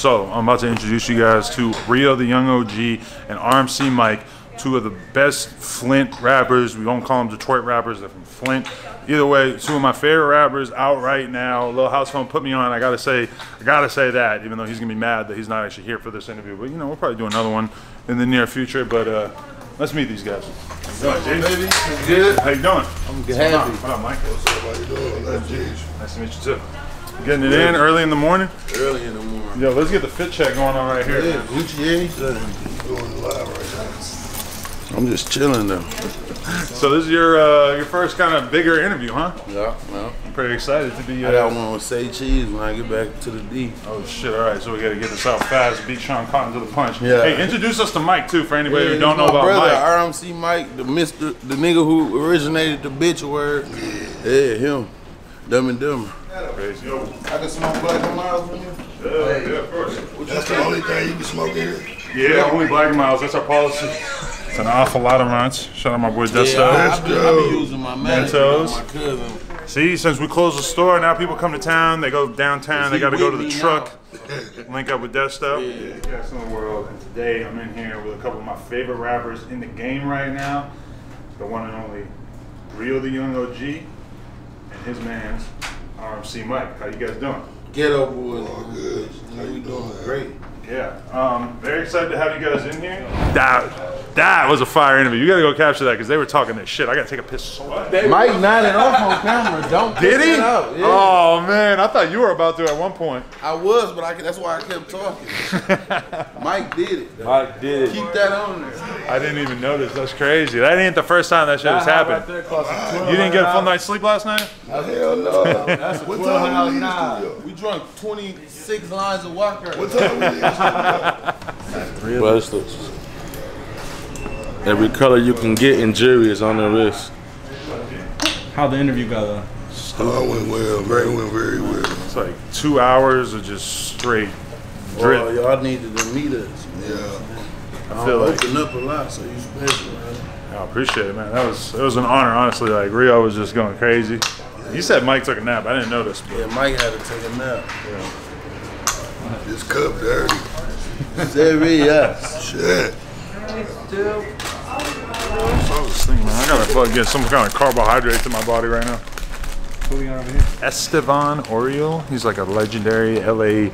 So I'm about to introduce you guys to Rio Da Yung OG and RMC Mike, two of the best Flint rappers. We don't call them Detroit rappers; they're from Flint. Either way, two of my favorite rappers out right now. Lil House Phone put me on. I gotta say, I gotta say that, even though he's gonna be mad that he's not actually here for this interview. But you know, we'll probably do another one in the near future. But uh, let's meet these guys. How you doing, James? Good. How you doing? I'm good. What up, Happy. what up, Mike? How you doing? That's Nice to meet you too. Getting it in early in the morning. Early in the morning. Yo, let's get the fit check going on right here. Yeah, Gucci, uh, Doing live right I'm just chilling though. So this is your uh, your first kind of bigger interview, huh? Yeah, yeah. I'm pretty excited to be. I got Uh, one with say cheese when I get back to the D. oh shit! All right, so we got to get this out fast. Beat Sean Cotton to the punch. Yeah. Hey, introduce us to Mike too, for anybody who don't know it's my about brother, Mike. RMC Mike, the Mister, the nigga who originated the bitch word. Yeah, him. Dumb and Dumber. Crazy. Yo. I can smoke Black and Milds from you. Yeah, yeah, of course. That's the only thing you can smoke here. Yeah, only Black Milds. That's our policy. It's an awful lot of runs. Shout out my boy Desto. Yeah, I, I, be, I be using my Mentos. See, since we closed the store, now people come to town. They go downtown. They got to go to the me truck. Link up with Desto. Yeah. Guys in the world. And today I'm in here with a couple of my favorite rappers in the game right now. The one and only Rio Da Yung OG and his man's RMC Mike. How you guys doing? Ghetto boys. good. How You doing great. Yeah. Um, very excited to have you guys in here. That that was a fire interview. You got to go capture that because they were talking this shit. I got to take a piss. So Mike nodded off on camera. Don't Did pick he? it up. Yeah. Oh man, I thought you were about to at one point. I was, but I, that's why I kept talking. Mike did it. Mike did it. Keep that on there. I didn't even notice. That's crazy. That ain't the first time that shit has happened. You didn't get a full night's sleep last night? Hell no. That's a What 12 time house we nine. We drunk 26 lines of Walker. What time we in the studio? Bracelets. Every color you can get in jewelry is on the wrist. How the interview go though? Oh, it went well, man. It went very well. It's like two hours of just straight drip. Well, y'all needed to meet us. Yeah. I feel like Open up a lot, so you special. Man. I appreciate it, man. That was it was an honor, honestly. Like Rio was just going crazy. You said Mike took a nap. I didn't notice. But Yeah, Mike had to take a nap. Yeah. This cup dirty. Serious. Shit. I was thinking, man, I gotta fucking get some kind of carbohydrates in my body right now. Who we got over here? Estevan Oriol. He's like a legendary LA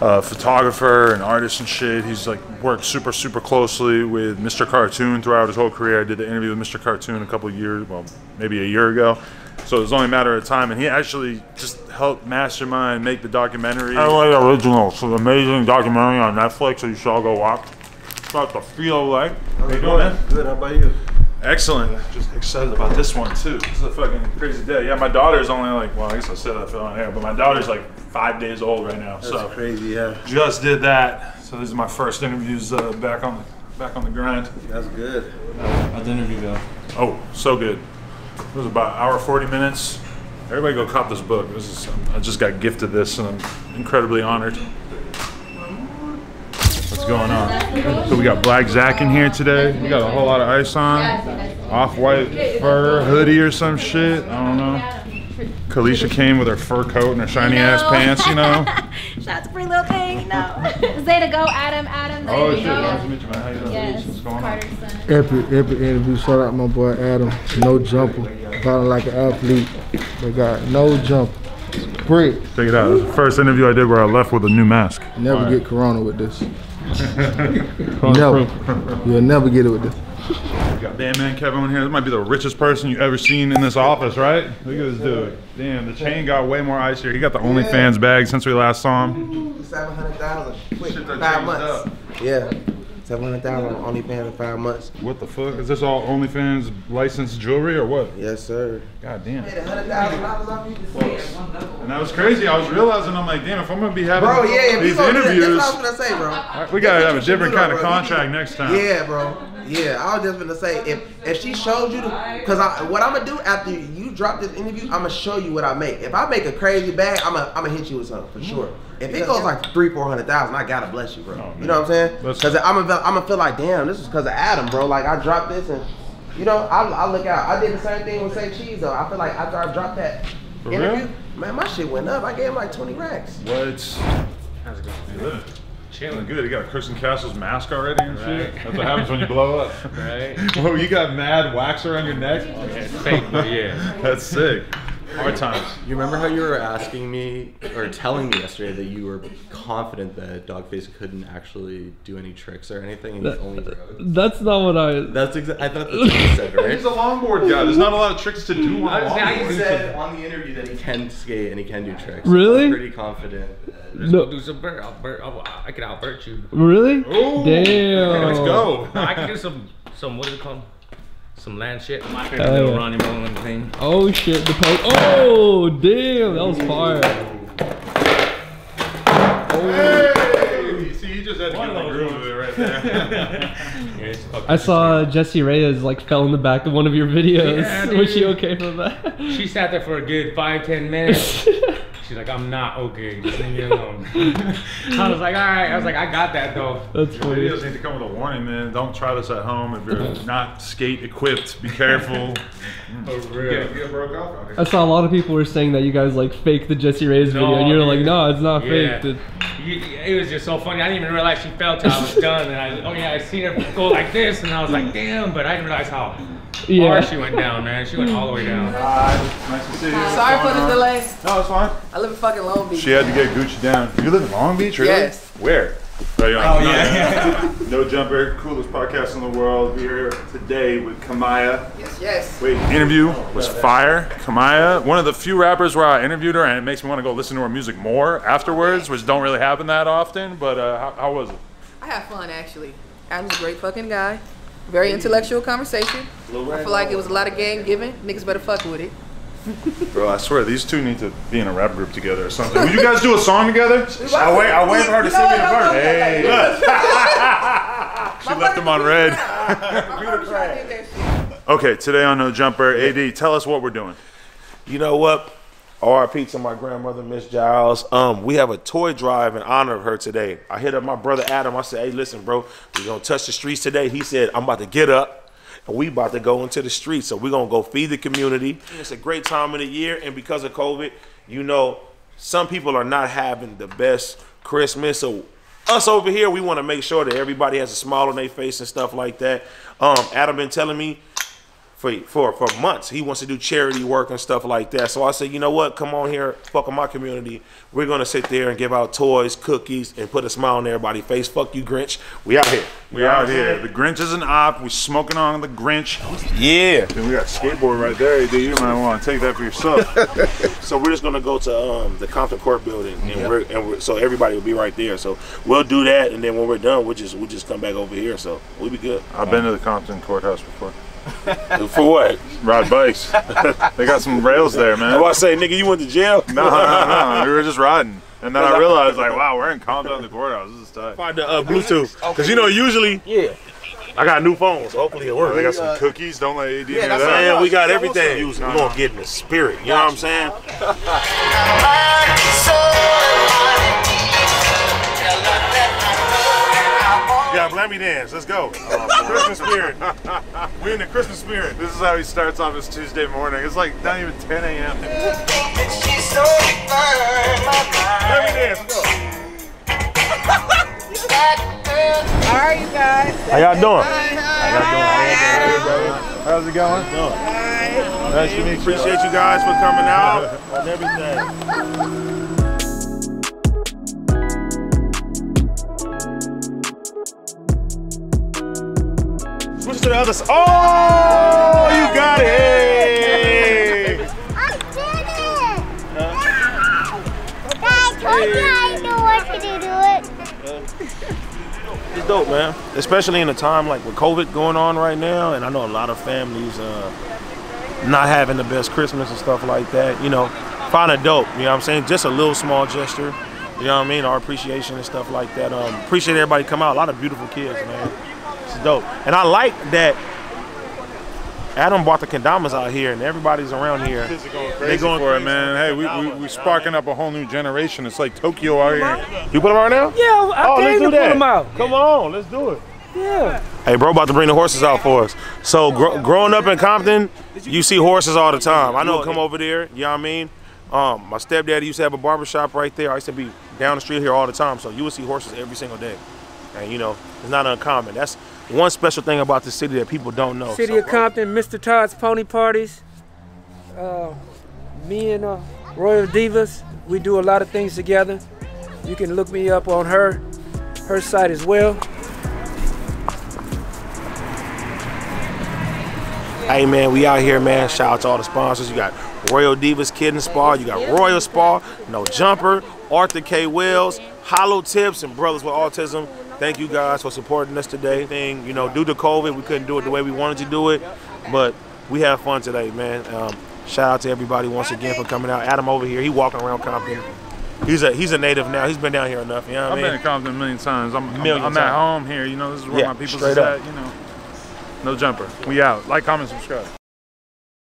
uh, photographer and artist and shit. He's like worked super, super closely with Mr. Cartoon throughout his whole career. I did the interview with Mr. Cartoon a couple of years, well, maybe a year ago. So it was only a matter of time, and he actually just helped mastermind make the documentary. LA Original, it's an amazing documentary on Netflix that you should all go watch. It's about the feel like. How you doing, man? Good. How about you? Excellent. Just excited about this one too. This is a fucking crazy day. Yeah, my daughter's only like, well, I guess I said that on air, but my daughter's like five days old right now. so Crazy, yeah. just did that. So this is my first interviews uh, back on the back on the grind. That's good. How'd the interview go? Oh, so good. It was about hour forty minutes. Everybody go cop this book. This is I just got gifted this and I'm incredibly honored. What's going on? So we got Black Zacc in here today. We got a whole lot of ice on. Off-white fur hoodie or some shit. I don't know. Kalisha came with her fur coat and her shiny ass pants, you know. Shout out to Pretty Little Thing, no. Zeta go, Adam, Adam, Zeta Oh go. shit, nice to meet you, man. How you doing? Yes, What's going on? Son. Epic, epic interview. Shout out my boy Adam. No jumper. Ballin' like an athlete. They got no jumper. Great. Check it out. This is the first interview I did where I left with a new mask. Never get corona with this. never. You'll never get it with this. We got Bandman Kevo in here. This might be the richest person you've ever seen in this office, right? Look at this dude. Damn, the chain got way more ice here. He got the OnlyFans bag since we last saw him. Seven hundred thousand. Quick, Shit five months. up. Yeah, seven hundred thousand on OnlyFans in five months. What the fuck? Is this all OnlyFans licensed jewelry or what? Yes, sir. God damn. Made hundred thousand dollars off you. And that was crazy. I was realizing, I'm like, damn, if I'm gonna be having Bro, yeah, if these you gonna do that, interviews, that's what I was gonna say, bro. we gotta have a That's what you different kind of though, bro. contract next time. Yeah, bro. Yeah, I was just gonna say if if she showed you, the, cause I what I'm gonna do after you drop this interview, I'm gonna show you what I make. If I make a crazy bag, I'm gonna I'm gonna hit you with something for sure. If it goes like three four hundred thousand, I gotta bless you, bro. Oh, you know what I'm saying? Cause I'm gonna I'm gonna feel like damn, this is cause of Adam, bro. Like I dropped this and You know, I, I look out. I did the same thing with Say Cheese though. I feel like after I dropped that For interview, real? man, my shit went up. I gave him like 20 racks. What? How's it You going? Living? Chilling. Good. You got a Kristen Castle's mask already and shit. Right. That's what happens when you blow up. Right. Whoa, oh, you got mad wax around your neck? Yeah, fake, but yeah. That's sick. Hard times. You remember how you were asking me or telling me yesterday that you were confident that Doggface couldn't actually do any tricks or anything, and he's only rode? That's not what I. That's exactly. I thought that's what you said, right? He's a longboard guy. There's not a lot of tricks to do on I a was I longboard. can He do said on the interview that he can skate and he can do tricks. Really? I'm pretty confident. Let's No. go do some bird. I'll, bird I'll, I can outbird you. Really? Ooh, Damn. Let's go. I can do some some what do they call 'em? Some land shit. My favorite Hell little. Rodney Mullen thing. Oh shit! The post. Oh damn! That was fire. Hey! See, you just had to get in the groove of it right there. Yeah, it's fucking I saw Jesse Reyes like fell in the back of one of your videos. Yeah, Was she okay for that? She sat there for a good five, ten minutes. She's like, I'm not okay. Just leave me alone. I was like, all right. I was like, I got that though. That's Your funny. videos need to come with a warning, man. Don't try this at home if you're not skate equipped. Be careful. Mm. For You real. get, you get broke off? Okay. I saw a lot of people were saying that you guys like fake the Jesse Reyes video, and you're like, no, it's not Yeah. faked. It- It was just so funny. I didn't even realize she fell till I was done. And I, oh yeah, I seen her go like this, and I was like, damn. But I didn't realize how Yeah. far she went down, man. She went all the way down. Hi, nice to see you. Sorry for the delay. No, it's fine. I live in fucking Long Beach. She had to get Gucci down. You live in Long Beach, really? Yes. Where? Oh, yeah. no jumper, coolest podcast in the world. We're here today with Kamaiyah. Yes, yes. Wait, interview was fire. Kamaiyah, one of the few rappers where I interviewed her, and it makes me want to go listen to her music more afterwards, which don't really happen that often. But uh, how, how was it? I had fun actually. Adam's a great fucking guy. Very intellectual conversation. I feel like it was a lot of game giving. Niggas better fuck with it. Bro, I swear these two need to be in a rap group together or something. Will you guys do a song together? I'll wait. I'll wait for her to You sing know me the verse. Hey, look. she left him on red. I'm pretty sure I did that shit. Okay, today on No Jumper, AD, tell us what we're doing. You know what? RIP to my grandmother, Miss Giles. Um, we have a toy drive in honor of her today. I hit up my brother Adam. I said, "Hey, listen, bro, we gonna touch the streets today." He said, "I'm about to get up, and we about to go into the streets. So we're gonna go feed the community. It's a great time of the year, and because of COVID, you know, some people are not having the best Christmas. So us over here, we want to make sure that everybody has a smile on their face and stuff like that. Um, Adam been telling me for for for months. He wants to do charity work and stuff like that. So I said, you know what? Come on here, fuck my community. We're gonna sit there and give out toys, cookies, and put a smile on everybody's face. Fuck you, Grinch. We out here. We out here. The Grinch is an op. We smoking on the Grinch. Yeah. Then we got skateboard right there, dude. You might want to take that for yourself. So we're just gonna go to um, the Compton Court building, and, we're, and we're, so everybody will be right there. So we'll do that, and then when we're done, we'll just we'll just come back over here. So we'll be good. I've been to the Compton courthouse before. For what? Ride bikes. they got some rails there, man. Oh, I say, nigga, you went to jail? No, no, no, no. We were just riding. And then I realized, like, wow, we're in Compton at the courthouse. This is tight. Find the uh, Bluetooth, because you know usually, yeah. I got new phones. so hopefully it works. They got some cookies. Don't let AD hear that's that. Man, we got everything. We're gonna get in the spirit. You know what I'm saying? Let me dance. Let's go. Oh, Christmas spirit. We're in the Christmas spirit. This is how he starts off his Tuesday morning. It's like not even 10 a.m. Let me dance. Let's go. How are you guys? How y'all doing? How's it going? Nice to meet you. Appreciate you guys for coming out and everything. Switch to the other side. Oh, you got it. I did it! I told you I knew what to do it. It's dope, man. Especially in a time like with COVID going on right now, and I know a lot of families uh, not having the best Christmas and stuff like that. You know, find a dope. You know what I'm saying? Just a little small gesture. You know what I mean? Our appreciation and stuff like that. Um, appreciate everybody come out. A lot of beautiful kids, man. It's dope. And I like that Adam brought the kendamas out here, and everybody's around here. Kids are going They going for it, man. Hey, we, kendamas, we, we know sparking up a whole new generation. It's like Tokyo out here. You put them out now? Yeah, I Oh, came let's to do put that. them out. Come on, let's do it. Yeah. Hey, bro, about to bring the horses out for us. So, gr- growing up in Compton, you see horses all the time. I know, come over there. You know what I mean? Um, my stepdaddy used to have a barber shop right there. I used to be down the street here all the time. So you would see horses every single day, and you know it's not uncommon. That's one special thing about the city that people don't know. City So, of Compton, Mr. Todd's Pony Parties. Uh, me and uh, Royal Divas, we do a lot of things together. You can look me up on her, her site as well. Hey man, we out here, man. Shout out to all the sponsors. You got Royal Divas Kid and Spa. You got Royal Spa, No Jumper, Arthur K. Wells, Hollow Tips, and Brothers with Autism. Thank you guys for supporting us today. Thing, you know, due to COVID, we couldn't do it the way we wanted to do it, but we have fun today, man. Um, shout out to everybody once again for coming out. Adam over here, he walking around Compton. He's a he's a native now. He's been down here enough. You know what I've I been mean? to Compton a million times. I'm, I'm, Million I'm at home here. You know, this is where Yeah, my straight is at. You know, no jumper. We out. Like, comment, subscribe.